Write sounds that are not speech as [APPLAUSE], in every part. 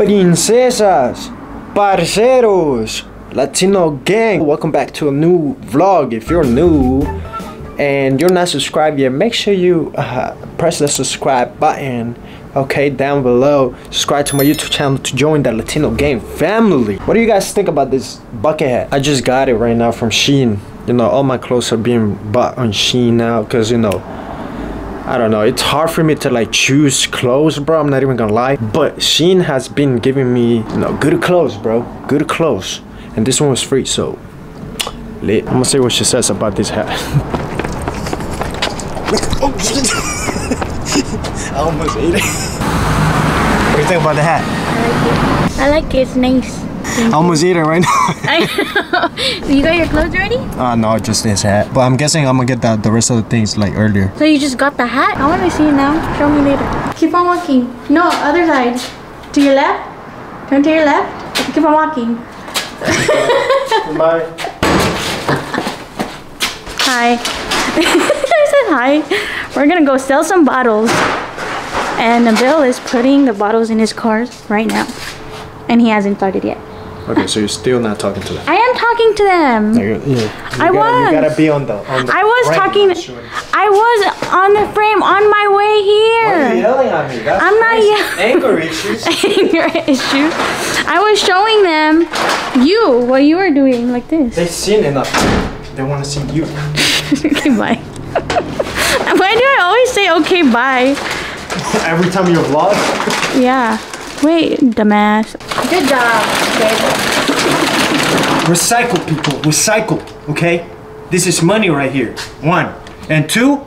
Princesas, parceros, Latino gang. Welcome back to a new vlog. If you're new and you're not subscribed yet, make sure you uh, press the subscribe button. Okay, down below. Subscribe to my YouTube channel to join the Latino gang family. What do you guys think about this bucket hat? I just got it right now from Shein. You know, all my clothes are being bought on Shein now because you know I don't know. It's hard for me to like choose clothes, bro. I'm not even gonna lie. But Shein has been giving me, you know, good clothes, bro. Good clothes. And this one was free, so lit. I'm gonna see what she says about this hat. oh, [LAUGHS] shit! I almost ate it. what do you think about the hat? I like it. I like it. It's nice. I almost ate it right now. [LAUGHS] I know. [LAUGHS] you got your clothes ready? uh, no, just this hat. But I'm guessing I'm gonna get the, the rest of the things like earlier. So you just got the hat? I want to see it now. Show me later. Keep on walking. No, other side. To your left. Turn to your left. Keep on walking. Bye. [LAUGHS] Hi. I said hi. We're gonna go sell some bottles. And Bill is putting the bottles in his car right now. And he hasn't started yet. Okay, so you're still not talking to them. I am talking to them. Yeah, you I gotta, was. You gotta be on the. On the I was frame, talking. sure. I was on the frame on my way Why are you here. yelling at me? That's I'm not yelling. [LAUGHS] Anger issues. Anger issue. I was showing them you what you were doing like this. They've seen enough. They want to see you. [LAUGHS] okay, bye. [LAUGHS] Why do I always say okay, bye? Every time you vlog. Yeah. Wait, dumbass. Good job, babe. Recycle, people. Recycle. Okay. This is money right here. One and two.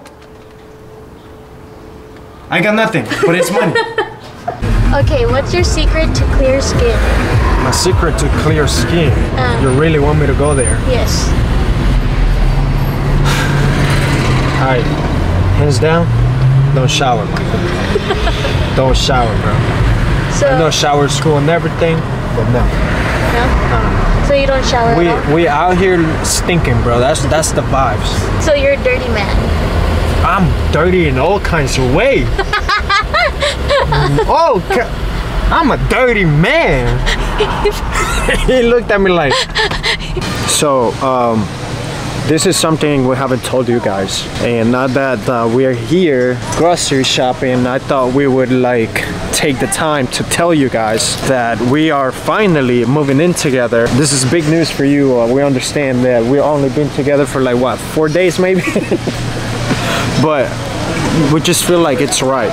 I got nothing, but it's money. [LAUGHS] Okay, what's your secret to clear skin? My secret to clear skin. Uh. you really want me to go there? Yes. [SIGHS] Alright. Hands down. Don't shower, my friend. [LAUGHS] don't shower, bro. So know shower school and everything, but no. no. So you don't shower We we out here stinking, bro. That's that's the vibes. So you're a dirty man. I'm dirty in all kinds of ways. [LAUGHS] oh, I'm a dirty man. [LAUGHS] [LAUGHS] he looked at me like. So, um, this is something we haven't told you guys, and now that uh, we're here grocery shopping, I thought we would like take the time to tell you guys that we are finally moving in together. This is big news for you. Uh, we understand that we've only been together for like what four days, maybe. [LAUGHS] but we just feel like it's right.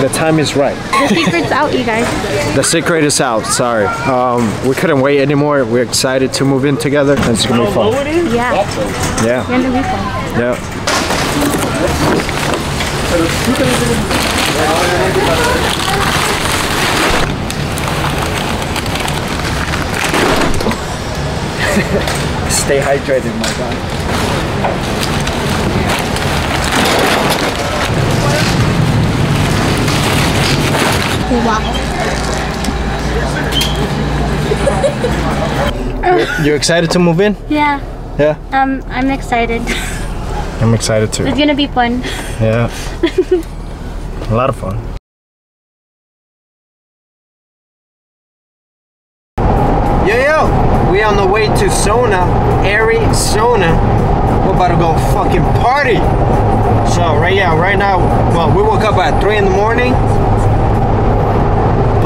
The time is right. The secret's out, you guys. [LAUGHS] The secret is out. Sorry, um, we couldn't wait anymore. We're excited to move in together. and It's gonna be fun. Yeah. Yeah, You're gonna be fun. yeah. [LAUGHS] Stay hydrated, my guy. You excited to move in? Yeah. Yeah, Um, I'm excited. I'm excited too. It's gonna be fun. Yeah. [LAUGHS] A lot of fun. Yo, yo! We on the way to Sona, Arizona. We're about to go fucking party. So, right, now, right now, well, we woke up at 3 in the morning.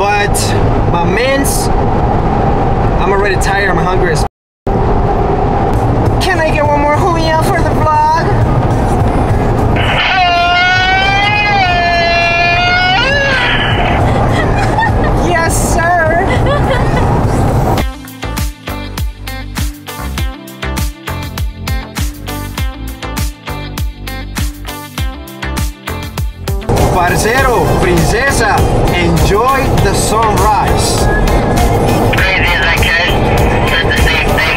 But, my mans, I'm already tired, I'm hungry Parcero, princesa, enjoy the sunrise. crazy as I could. Said the same thing.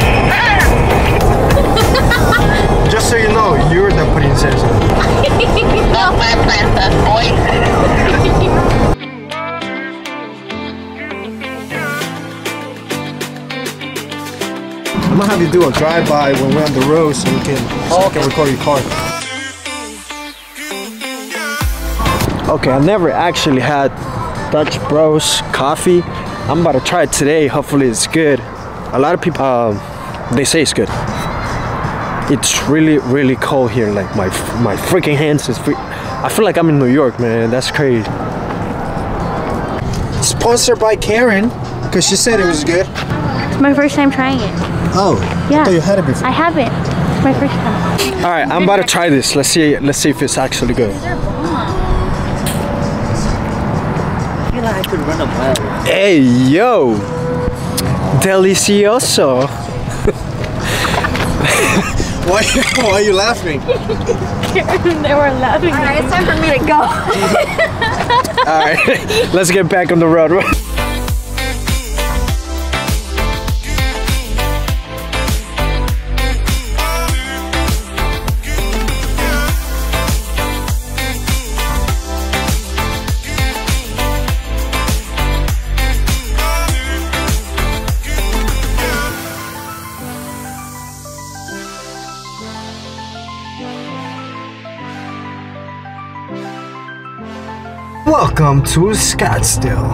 Just so you know, you're the princesa. Princess. I'm gonna have you do a drive-by when we're on the road so we can, so we can record your car. Okay, I never actually had Dutch Bros coffee, I'm about to try it today. Hopefully, it's good. A lot of people, um, they say it's good. It's really, really cold here. Like my my freaking hands is. Free- I feel like I'm in New York, man. That's crazy. Sponsored by Karen, because she said it was good. It's my first time trying it. Oh, Yeah. I thought you had it before. I haven't. It's my first time. All right, I'm about to try this. Let's see. Let's see if it's actually good. I feel like I could run a mile. Hey, yo, delicioso. [LAUGHS] why, why are you laughing? [LAUGHS] they were laughing. Alright, it's time for me to go. [LAUGHS] All right, let's get back on the road. Welcome to Scottsdale.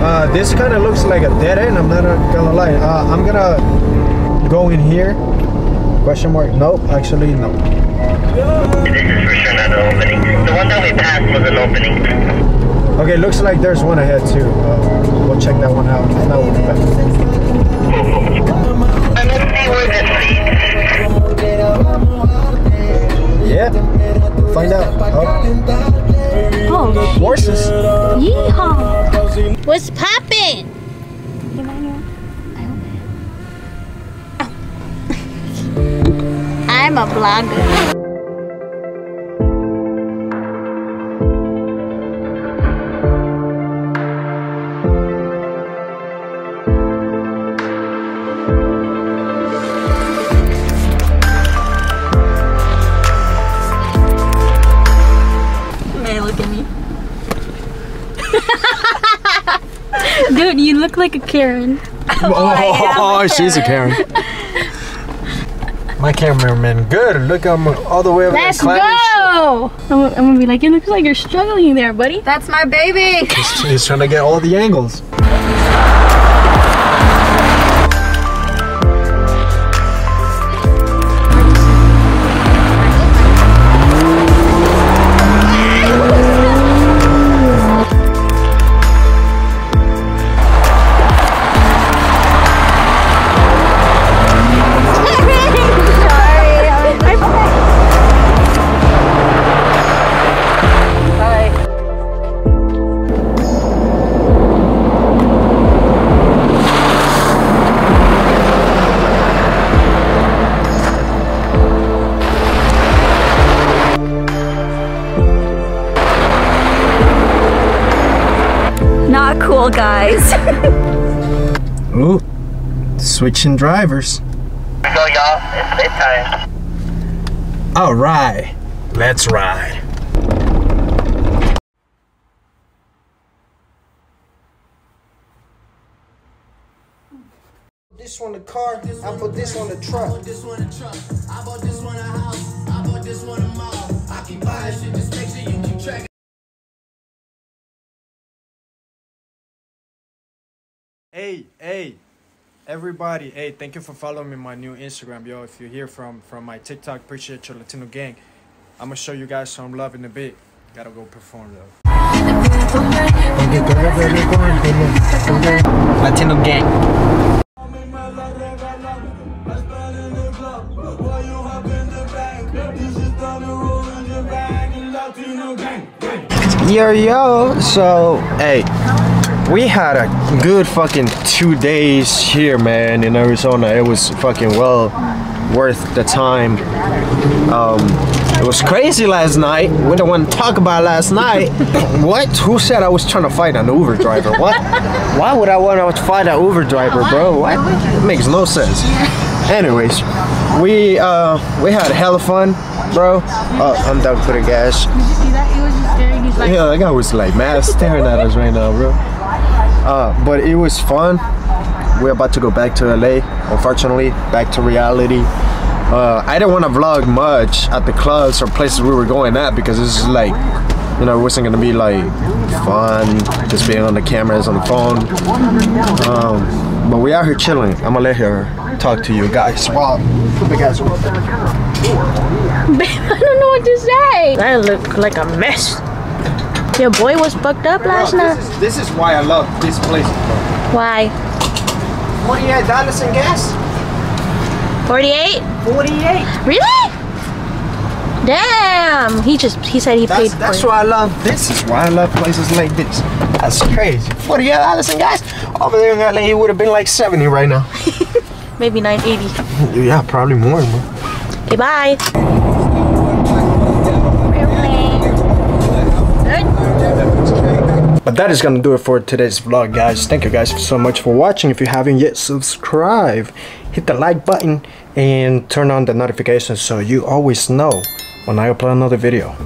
Uh, this kind of looks like a dead end. I'm not gonna lie. Uh, I'm gonna go in here. Question mark? Nope. Actually, no. This is for sure not an opening. The one that we passed was an opening. Okay, looks like there's one ahead too. Uh, we'll check that one out. If not, be back. Yeah. Find out. Oh, Oh, horses. yeehaw! What's poppin'? I'm a blogger. Dude, you look like a Karen. [LAUGHS] Oh, oh she's a Karen. My cameraman, good. Look, I'm all the way over Let's there. go! I'm, gonna- I'm gonna be like, it looks like you're struggling there, buddy. That's my baby. shit. He's trying to get all the angles. Not cool, guys. [LAUGHS] Ooh, switching drivers. Here we go, y'all. It's lit time. All right, let's ride. This one the car, I put this on the truck. this one a truck. I bought this one a house. I bought this one a mall. I keep buying shit, just make sure you Hey, hey, everybody. Hey, thank you for following me on my new Instagram, yo. If you're here from from my TikTok, appreciate your Latino gang. I'm gonna show you guys some love in a bit. Gotta go perform though. Latino gang. Yo, yo. So, hey, we had a good fucking two days here, man, in Arizona. It was fucking well worth the time. Um, it was crazy last night. We don't want to talk about last night. [LAUGHS] what? Who said I was trying to fight an Uber driver? What? Why would I want to fight an Uber driver, bro? What? It makes no sense. Anyways, we uh we had hella fun, bro. Oh, I'm done putting gas. See that? He was just staring. He's like, Yeah, that guy was like mad staring at us right now, bro. Uh, but it was fun. We're about to go back to LA, unfortunately, back to reality. Uh, I didn't want to vlog much at the clubs or places we were going at because it's like You know, it wasn't gonna be like fun, just being on the cameras on the phone. Um, but we out here chilling. I'm gonna let her talk to you guys. Wow, there. Babe, [LAUGHS] I don't know what to say. That look like a mess. Your boy was fucked up last night. this, is, this is why I love this place. Bro. Why? Forty-eight dollars in gas. 48? Forty-eight. Really? Damn. He just he said he That's, paid that's for it. why I love. This is why I love places like this. That's crazy. Forty-eight dollars in gas. Over there in LA, it would have been like seventy right now. [LAUGHS] Maybe 980. yeah, probably more. Man. Okay, bye. But that is gonna do it for today's vlog, guys. Thank you guys so much for watching. If you haven't yet, subscribe, hit the like button, and turn on the notifications so you always know when I upload another video.